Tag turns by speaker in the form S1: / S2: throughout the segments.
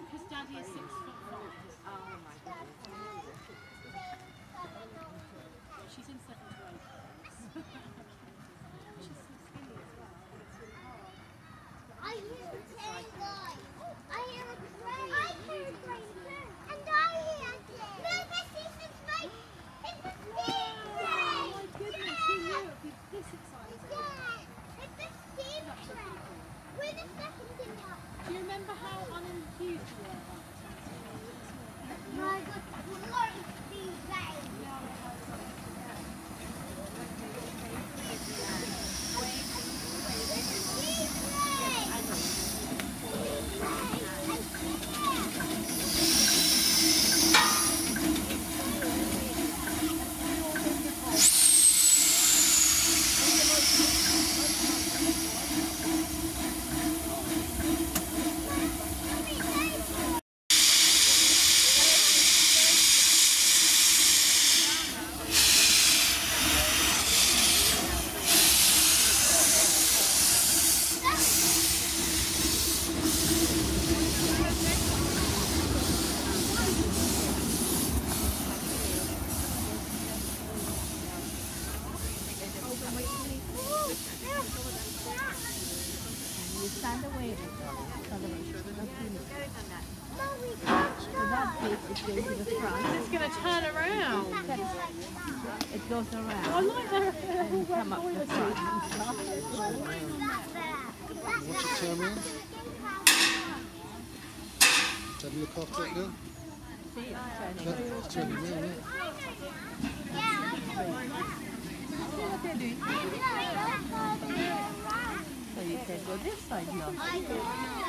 S1: because Daddy is six foot five.
S2: Oh.
S1: She's in seventh grade. She's so skinny as well. It's really hard.
S3: I hear a train guy. I hear a train. I hear a train too. And I hear a train. No, this is the train. It's a steam train.
S1: Oh my goodness, who knew it would be this exciting?
S3: Yeah, it's a steam train. We're the second thing up.
S1: Do you remember how unenthused you were about it?
S3: My God, what is steam train? Steam train.
S2: You stand away. Stand away.
S3: No, we can't
S2: So that bit, it goes to the front.
S1: It's going to turn around.
S2: It goes
S1: I
S2: around.
S1: like their
S2: And come up the front.
S4: Watch it turn around. Have a look after it.
S2: See it.
S4: Yeah, it's turning yeah.
S2: They're doing? So you can go this side now.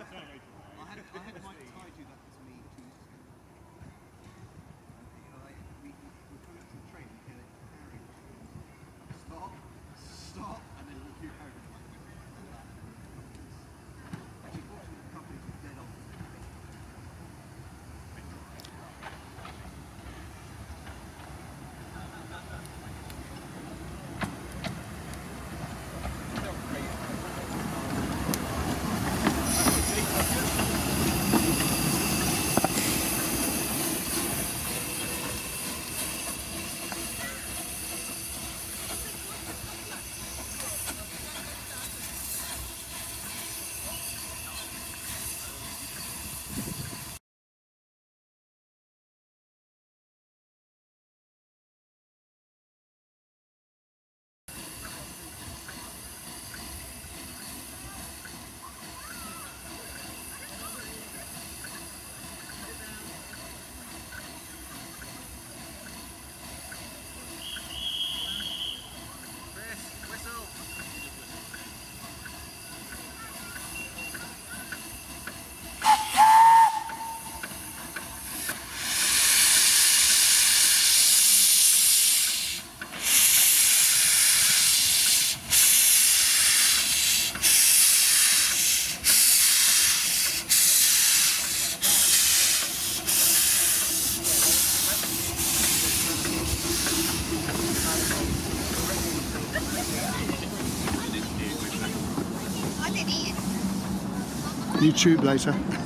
S3: I
S5: had, I had Mike Ty do that.
S4: YouTube later.